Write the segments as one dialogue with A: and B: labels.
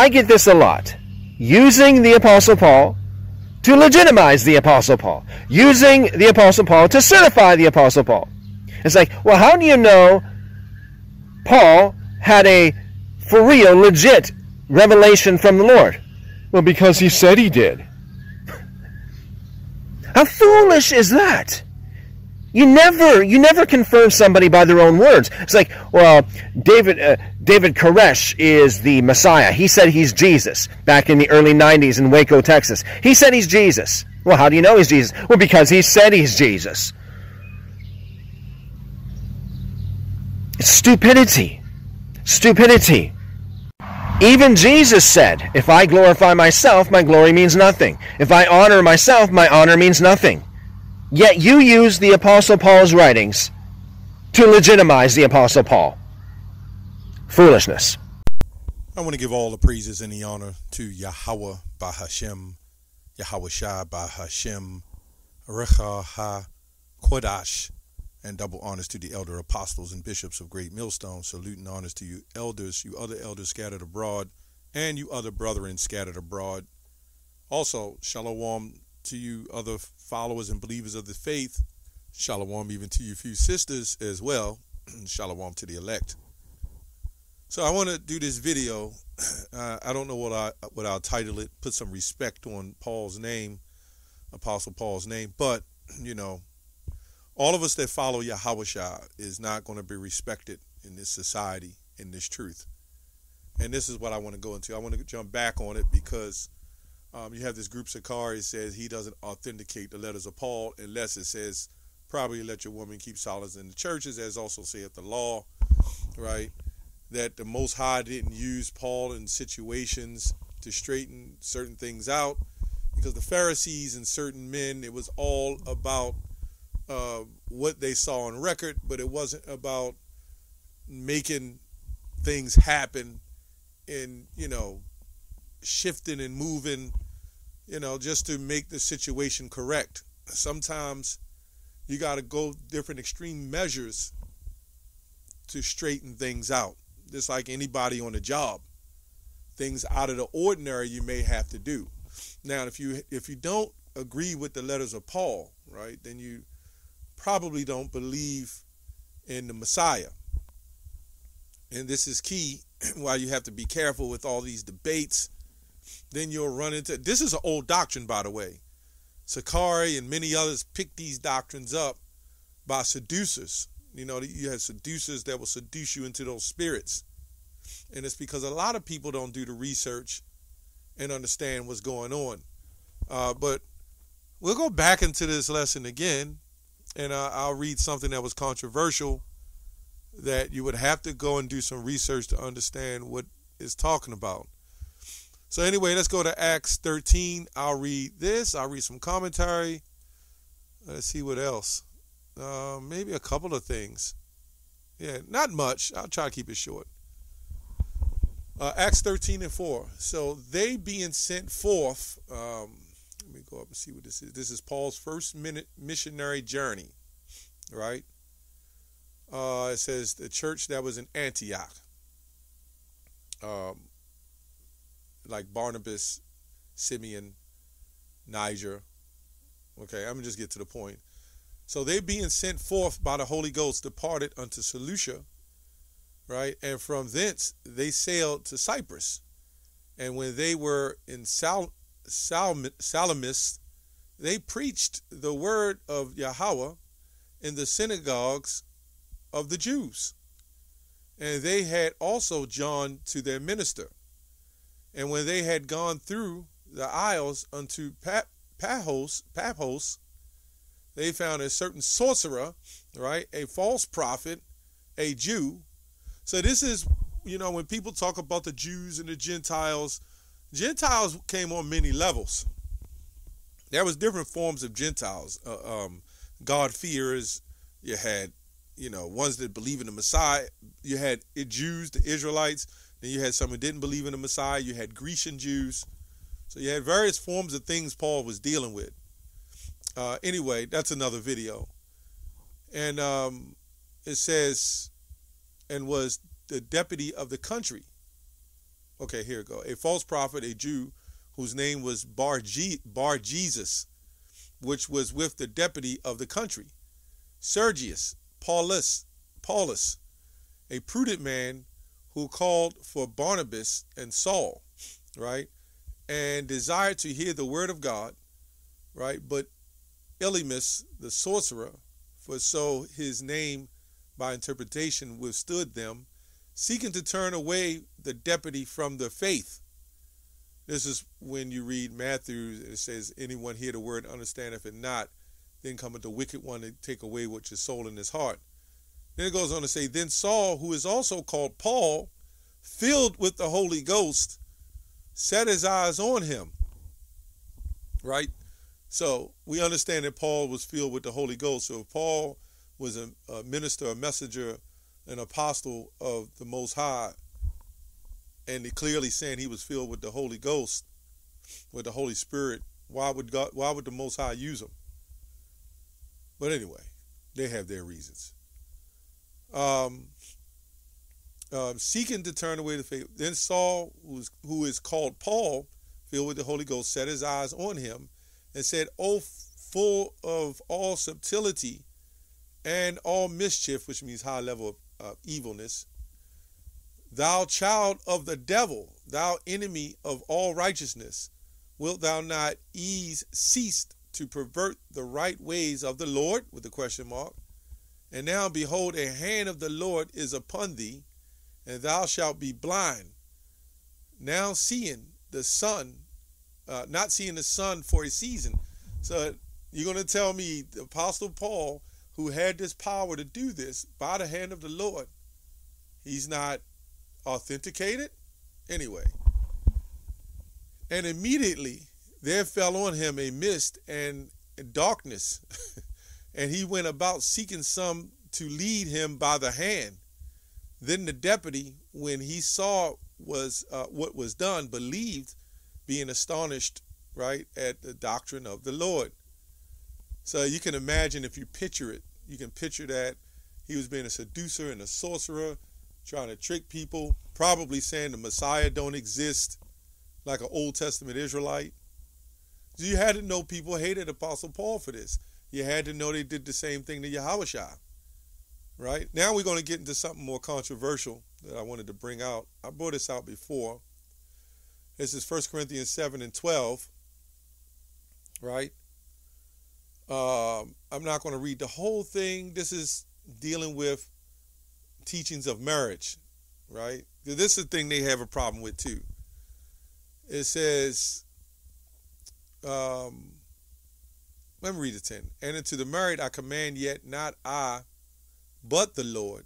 A: I get this a lot. Using the Apostle Paul to legitimize the Apostle Paul, using the Apostle Paul to certify the Apostle Paul. It's like, well, how do you know Paul had a for real, legit revelation from the Lord?
B: Well, because he said he did.
A: How foolish is that? You never, you never confirm somebody by their own words. It's like, well, David, uh, David Koresh is the Messiah. He said he's Jesus back in the early '90s in Waco, Texas. He said he's Jesus. Well, how do you know he's Jesus? Well, because he said he's Jesus. It's stupidity. Stupidity. Even Jesus said, If I glorify myself, my glory means nothing. If I honor myself, my honor means nothing. Yet you use the Apostle Paul's writings to legitimize the Apostle Paul. Foolishness.
C: I want to give all the praises and the honor to Yahweh by Hashem, Yahweh Shai by Hashem, Recha Ha Kodash, and double honors to the elder apostles and bishops of Great Millstone. Salute and honors to you elders, you other elders scattered abroad, and you other brethren scattered abroad. Also, shalom to you other followers and believers of the faith. Shalom even to you few sisters as well. shalom to the elect. So I want to do this video. Uh, I don't know what I what I'll title it. Put some respect on Paul's name, Apostle Paul's name. But you know, all of us that follow Yahweh is not going to be respected in this society, in this truth. And this is what I want to go into. I want to jump back on it because um, you have this group Sicarii says he doesn't authenticate the letters of Paul unless it says probably let your woman keep silence in the churches, as also saith the law, right? That the Most High didn't use Paul in situations to straighten certain things out because the Pharisees and certain men, it was all about uh, what they saw on record, but it wasn't about making things happen and you know shifting and moving you know just to make the situation correct sometimes you got to go different extreme measures to straighten things out just like anybody on a job things out of the ordinary you may have to do now if you if you don't agree with the letters of paul right then you probably don't believe in the Messiah. And this is key why you have to be careful with all these debates. Then you'll run into this is an old doctrine, by the way. Sicarii and many others picked these doctrines up by seducers. You know, you have seducers that will seduce you into those spirits. And it's because a lot of people don't do the research and understand what's going on. Uh, but we'll go back into this lesson again and uh, I'll read something that was controversial that you would have to go and do some research to understand what it's talking about. So anyway, let's go to Acts 13. I'll read this. I'll read some commentary. Let's see what else. Uh, maybe a couple of things. Yeah, not much. I'll try to keep it short. Uh, Acts 13 and 4. So they being sent forth, um, let me go up and see what this is. This is Paul's first minute missionary journey, right? Uh, it says the church that was in Antioch, um, like Barnabas, Simeon, Niger. Okay, I'm gonna just get to the point. So they being sent forth by the Holy Ghost departed unto Seleucia, right? And from thence they sailed to Cyprus. And when they were in Sal- Salamis, they preached the word of Yahweh in the synagogues of the Jews. And they had also John to their minister. And when they had gone through the isles unto Paphos, Paphos, they found a certain sorcerer, right, a false prophet, a Jew. So this is, you know, when people talk about the Jews and the Gentiles, Gentiles came on many levels. There was different forms of Gentiles. Uh, um, God fears. You had, you know, ones that believe in the Messiah. You had Jews, the Israelites. Then you had some who didn't believe in the Messiah. You had Grecian Jews. So you had various forms of things Paul was dealing with. Uh, anyway, that's another video. And um, it says, and was the deputy of the country Okay, here we go. A false prophet, a Jew, whose name was Bar, G- Bar Jesus, which was with the deputy of the country, Sergius Paulus, Paulus, a prudent man who called for Barnabas and Saul, right, and desired to hear the word of God, right, but Elymas, the sorcerer, for so his name by interpretation withstood them, seeking to turn away the deputy from the faith. This is when you read Matthew, it says, Anyone hear the word, understandeth it not, then cometh the wicked one to take away what is soul in his heart. Then it goes on to say, Then Saul, who is also called Paul, filled with the Holy Ghost, set his eyes on him. Right? So we understand that Paul was filled with the Holy Ghost. So if Paul was a, a minister, a messenger, an apostle of the Most High, and he clearly saying he was filled with the Holy Ghost, with the Holy Spirit, why would God why would the Most High use him? But anyway, they have their reasons. Um, um, seeking to turn away the faith. Then Saul, who's, who is called Paul, filled with the Holy Ghost, set his eyes on him and said, O full of all subtlety and all mischief, which means high level of uh, evilness, thou child of the devil, thou enemy of all righteousness, wilt thou not ease cease to pervert the right ways of the Lord? With the question mark. And now behold, a hand of the Lord is upon thee, and thou shalt be blind. Now seeing the sun, uh, not seeing the sun for a season. So you're going to tell me the Apostle Paul, who had this power to do this by the hand of the Lord, he's not authenticated? Anyway. And immediately there fell on him a mist and darkness, and he went about seeking some to lead him by the hand. Then the deputy, when he saw was uh, what was done, believed, being astonished, right, at the doctrine of the Lord. So you can imagine if you picture it, you can picture that he was being a seducer and a sorcerer, trying to trick people, probably saying the Messiah don't exist, like an Old Testament Israelite. You had to know people hated Apostle Paul for this. You had to know they did the same thing to Yahushua. Right? Now we're going to get into something more controversial that I wanted to bring out. I brought this out before. This is 1 Corinthians 7 and 12. Right? Um, I'm not going to read the whole thing. This is dealing with teachings of marriage, right? This is the thing they have a problem with too. It says, um, let me read the 10. And unto the married I command yet not I, but the Lord.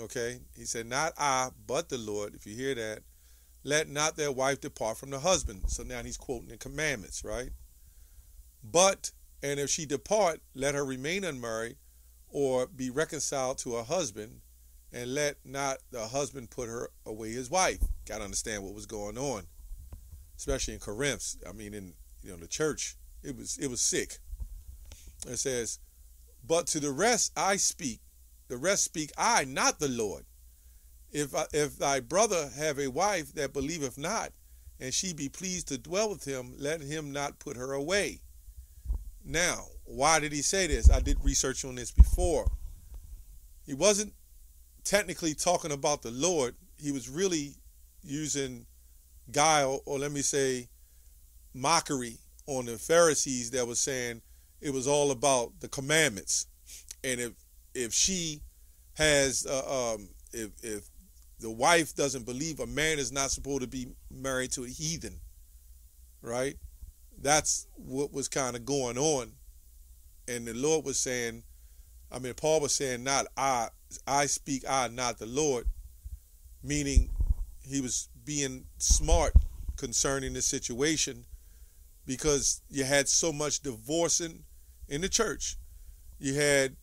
C: Okay? He said, not I, but the Lord. If you hear that, let not their wife depart from the husband. So now he's quoting the commandments, right? But, and if she depart, let her remain unmarried or be reconciled to her husband, and let not the husband put her away his wife. Got to understand what was going on, especially in Corinth. I mean, in you know the church, it was it was sick. It says, "But to the rest I speak, the rest speak I, not the Lord. If I, if thy brother have a wife that believeth not, and she be pleased to dwell with him, let him not put her away." Now, why did he say this? I did research on this before. He wasn't technically talking about the Lord. He was really using guile, or let me say, mockery on the Pharisees that was saying it was all about the commandments, and if if she has uh, um, if if the wife doesn't believe a man is not supposed to be married to a heathen, right? That's what was kind of going on, and the Lord was saying, I mean, Paul was saying, not I, I speak, I, not the Lord, meaning he was being smart concerning the situation because you had so much divorcing in the church. You had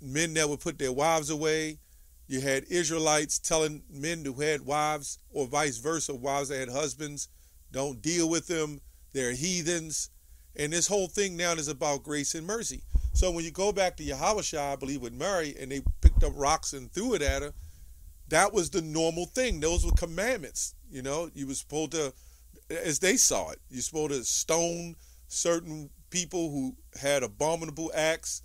C: men that would put their wives away. You had Israelites telling men who had wives, or vice versa, wives that had husbands, don't deal with them. They're heathens. And this whole thing now is about grace and mercy. So when you go back to Yahweh, I believe with Mary, and they picked up rocks and threw it at her, that was the normal thing. Those were commandments. You know, you were supposed to, as they saw it, you're supposed to stone certain people who had abominable acts.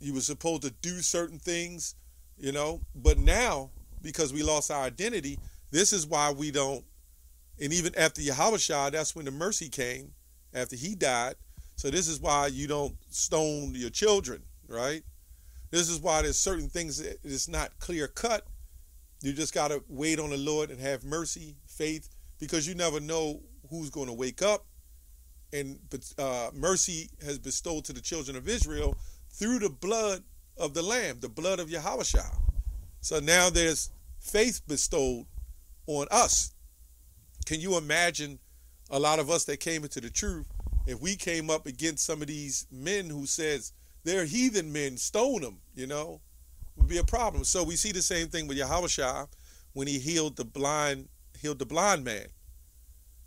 C: You were supposed to do certain things, you know. But now, because we lost our identity, this is why we don't. And even after Yahweh that's when the mercy came, after he died. So this is why you don't stone your children, right? This is why there's certain things that it's not clear cut. You just got to wait on the Lord and have mercy, faith, because you never know who's going to wake up. And uh, mercy has bestowed to the children of Israel through the blood of the Lamb, the blood of Yahweh. So now there's faith bestowed on us. Can you imagine a lot of us that came into the truth if we came up against some of these men who says they're heathen men, stone them, you know, would be a problem. So we see the same thing with Yahweh when he healed the blind, healed the blind man.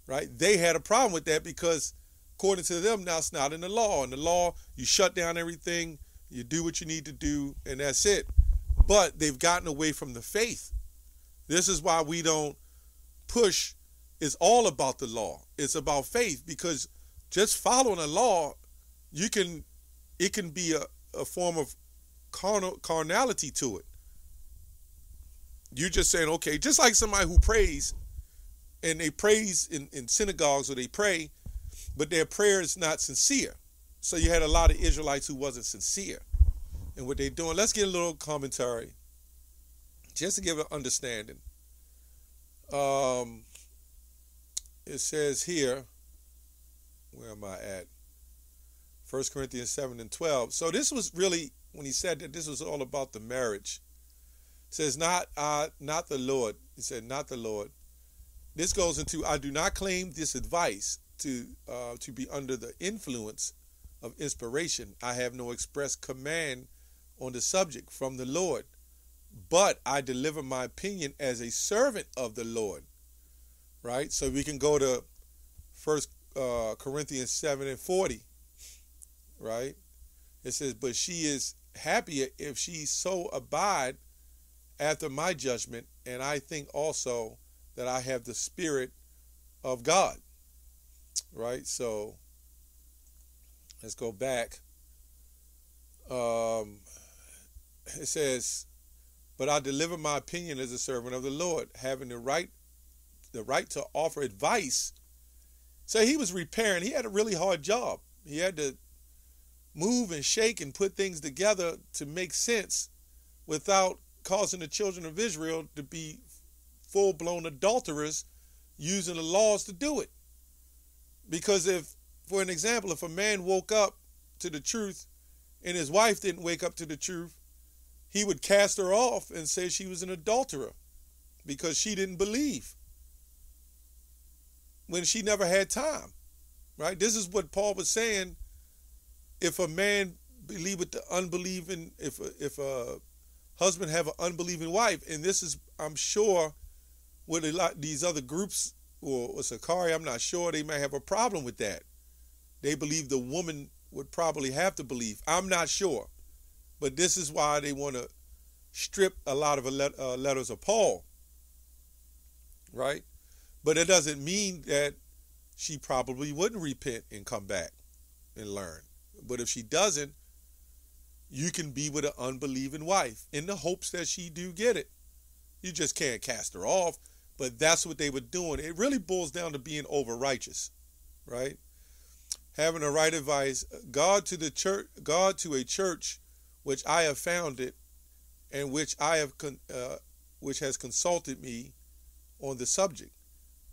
C: Right? They had a problem with that because according to them, now it's not in the law. In the law, you shut down everything, you do what you need to do, and that's it. But they've gotten away from the faith. This is why we don't push. It's all about the law. It's about faith because just following the law, you can it can be a, a form of carnal carnality to it. You're just saying, okay, just like somebody who prays and they praise in, in synagogues or they pray, but their prayer is not sincere. So you had a lot of Israelites who wasn't sincere in what they're doing. Let's get a little commentary just to give an understanding. Um, it says here, where am I at? 1 Corinthians 7 and 12. So this was really when he said that this was all about the marriage. It says not uh, not the Lord. He said not the Lord. This goes into I do not claim this advice to uh, to be under the influence of inspiration. I have no express command on the subject from the Lord, but I deliver my opinion as a servant of the Lord. Right? So we can go to First uh, Corinthians 7 and 40 right? It says, But she is happier if she so abide after my judgment, and I think also that I have the Spirit of God. Right? So let's go back. Um, it says, But I deliver my opinion as a servant of the Lord, having the right the right to offer advice. So he was repairing. He had a really hard job. He had to move and shake and put things together to make sense without causing the children of Israel to be full blown adulterers using the laws to do it. Because if, for an example, if a man woke up to the truth and his wife didn't wake up to the truth, he would cast her off and say she was an adulterer because she didn't believe when she never had time. Right? This is what Paul was saying if a man believe with the unbelieving, if a, if a husband have an unbelieving wife, and this is, I'm sure, with a lot these other groups or, or Sicarii, I'm not sure they may have a problem with that. They believe the woman would probably have to believe. I'm not sure, but this is why they want to strip a lot of uh, letters of Paul, right? But it doesn't mean that she probably wouldn't repent and come back and learn. But if she doesn't, you can be with an unbelieving wife in the hopes that she do get it. You just can't cast her off. But that's what they were doing. It really boils down to being over righteous, right? Having the right advice, God to the church, God to a church which I have founded, and which I have, uh, which has consulted me on the subject.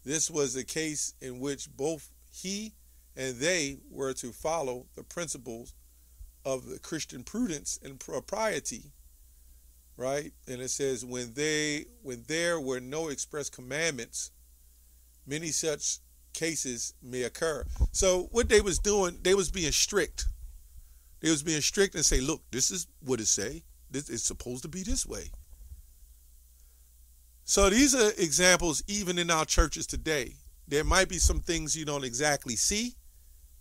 C: This was a case in which both he and they were to follow the principles of the Christian prudence and propriety, right? And it says when they when there were no express commandments, many such cases may occur. So what they was doing, they was being strict. They was being strict and say, look, this is what it say. This is supposed to be this way. So these are examples even in our churches today. There might be some things you don't exactly see,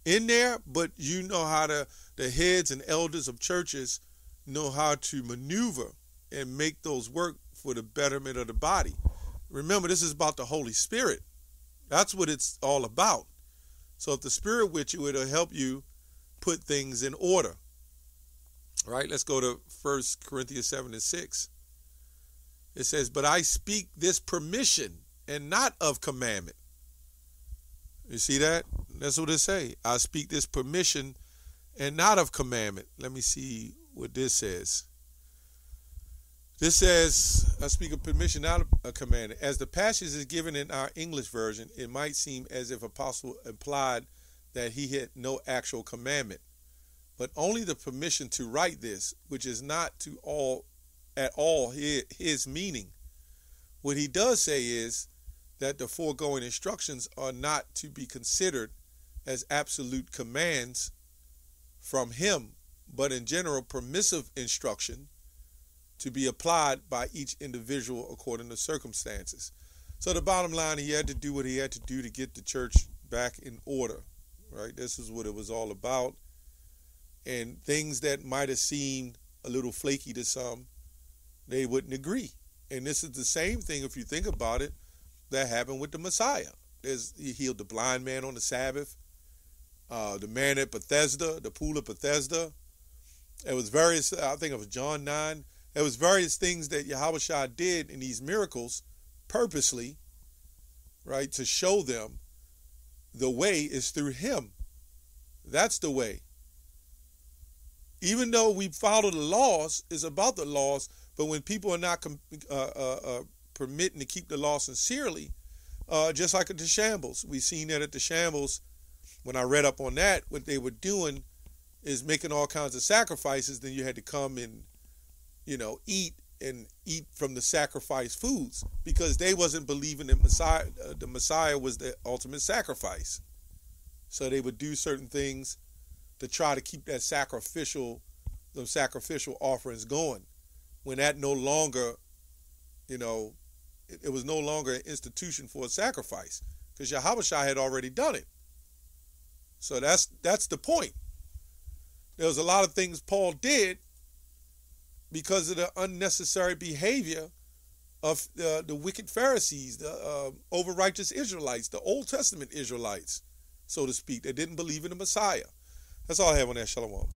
C: in there, but you know how to, the heads and elders of churches know how to maneuver and make those work for the betterment of the body. Remember, this is about the Holy Spirit. That's what it's all about. So if the Spirit with you, it'll help you put things in order. All right, let's go to 1 Corinthians 7 and 6. It says, But I speak this permission and not of commandment. You see that? That's what it say. I speak this permission and not of commandment. Let me see what this says. This says, I speak of permission, not a commandment. As the passage is given in our English version, it might seem as if Apostle implied that he had no actual commandment, but only the permission to write this, which is not to all at all his, his meaning. What he does say is that the foregoing instructions are not to be considered as absolute commands from him, but in general permissive instruction to be applied by each individual according to circumstances. So the bottom line, he had to do what he had to do to get the church back in order, right? This is what it was all about. And things that might have seemed a little flaky to some, they wouldn't agree. And this is the same thing, if you think about it, that happened with the Messiah. There's, he healed the blind man on the Sabbath, uh, the man at Bethesda, the pool of Bethesda. It was various, I think it was John 9. There was various things that Yahweh did in these miracles purposely, right, to show them the way is through him. That's the way. Even though we follow the laws, it's about the laws, but when people are not uh, uh, uh, permitting to keep the law sincerely, uh, just like at the shambles, we've seen that at the shambles. When I read up on that, what they were doing is making all kinds of sacrifices. Then you had to come and you know, eat and eat from the sacrifice foods because they wasn't believing that Messiah, uh, the Messiah was the ultimate sacrifice. So they would do certain things to try to keep that sacrificial, those sacrificial offerings going. When that no longer, you know, it, it was no longer an institution for a sacrifice because Yahweh had already done it. So that's that's the point. There was a lot of things Paul did because of the unnecessary behavior of uh, the wicked Pharisees, the uh, over righteous Israelites, the Old Testament Israelites, so to speak, that didn't believe in the Messiah. That's all I have on that. Shalom.